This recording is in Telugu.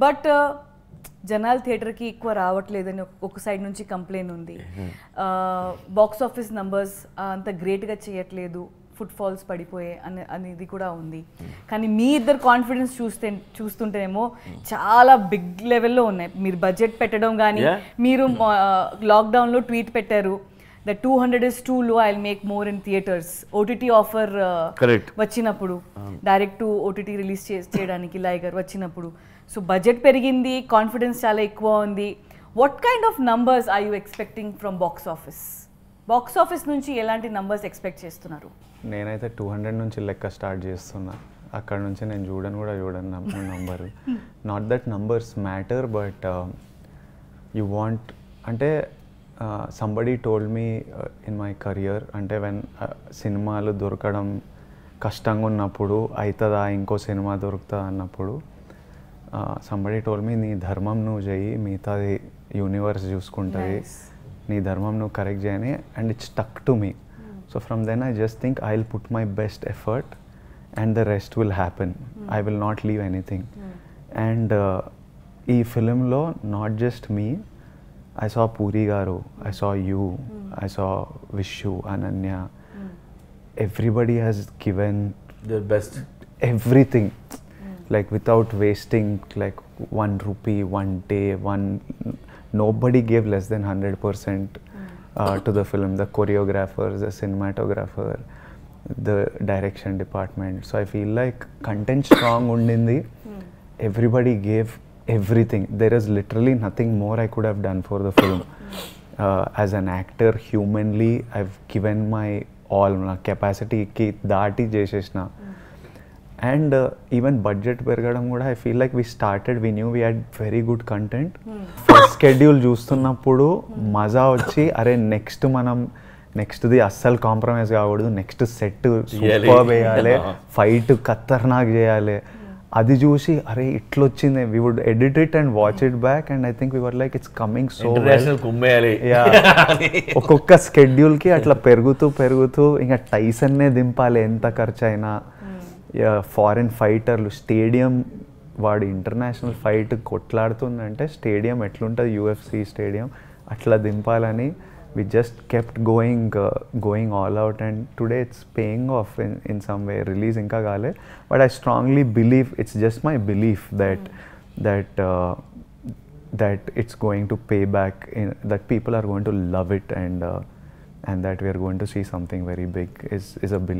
బట్ జనాలు థియేటర్కి ఎక్కువ రావట్లేదని ఒక- సైడ్ నుంచి కంప్లైంట్ ఉంది. బాక్స్ ఆఫీస్ నంబర్స్ అంత గ్రేట్గా చేయట్లేదు. ఫుట్ ఫాల్స్ పడిపోయే అని అనేది కూడా ఉంది. కానీ మీ ఇద్దరు కాన్ఫిడెన్స్ చూస్తే చూస్తుంటేనేమో చాలా బిగ్ లెవెల్లో ఉన్నాయి. మీరు బడ్జెట్ పెట్టడం కానీ. మీరు లాక్డౌన్లో ట్వీట్ పెట్టారు. The two hundred is too low I make more in theatres OTT offer Correct. వచ్చినప్పుడు డైరెక్ట్ ఓటీటీ రిలీజ్ చేయడానికి లైగర్ వచ్చినప్పుడు. సో బడ్జెట్ పెరిగింది కాన్ఫిడెన్స్ చాలా ఎక్కువ ఉంది. What kind of numbers I you expecting from box office box office నుంచి ఎలాంటి నంబర్స్ ఎక్స్పెక్ట్ చేస్తున్నారు? నేనైతే టూ హండ్రెడ్ నుంచి లెక్క స్టార్ట్ చేస్తున్నా. అక్కడ నుంచి నేను చూడను కూడా చూడను number not that numbers matter but you want అంటే somebody told me in my career అంటే వెన్ సినిమాలు దొరకడం కష్టంగా ఉన్నప్పుడు అవుతుందా ఇంకో సినిమా దొరుకుతుందా అన్నప్పుడు సంబడీ టోల్ మీ నీ ధర్మం నువ్వు చెయ్యి మిగతాది యూనివర్స్ చూసుకుంటుంది. నీ ధర్మం నువ్వు కరెక్ట్ చేయని and it's tuck to me so from then I just think I will put my best effort and the rest will happen I will not leave anything and ఈ ఫిలింలో not just me I saw Puri Garu, I hmm. saw you, hmm. I saw Vishu, Ananya. Hmm. Everybody has given their best. Everything. Like without wasting like one rupee, one day, one nobody gave less than 100% uh, to the film. The choreographer, the cinematographer the direction department. So i feel like content strong undindi everybody gave everything. There is literally nothing more i could have done for the film. Uh, as an actor humanly i've given my all నా కెపాసిటీకి దాటి చేసేసిన. అండ్ ఈవెన్ బడ్జెట్ పెరగడం కూడా I feel like we started we new we had very good content first schedule చూస్తున్నప్పుడు మజా వచ్చి అరే నెక్స్ట్ మనం నెక్స్ట్ది అస్సలు కాంప్రమైజ్ కాకూడదు. Next set. సూపర్ వేయాలి. ఫైట్ ఖతర్నాక్ చేయాలి. అది చూసి అరే ఇట్లొచ్చింది. We would edit it and watch it back and I think we were like it's coming so కుమ్మేయాలి. ఒక్కొక్క schedule కి అట్లా పెరుగుతూ పెరుగుతూ ఇంకా టైసన్నే దింపాలి ఎంత ఖర్చు అయినా ఫారిన్ ఫైటర్లు స్టేడియం వాడు ఇంటర్నేషనల్ ఫైట్ కొట్లాడుతుందంటే స్టేడియం ఎట్లుంటుంది? యూఎఫ్సి స్టేడియం అట్లా దింపాలని. we just kept going uh, going all out and today it's paying off in, in some way release inka gale but i strongly believe it's just my belief that mm. that uh, that it's going to pay back in, that people are going to love it and uh, and that we are going to see something very big is is a belief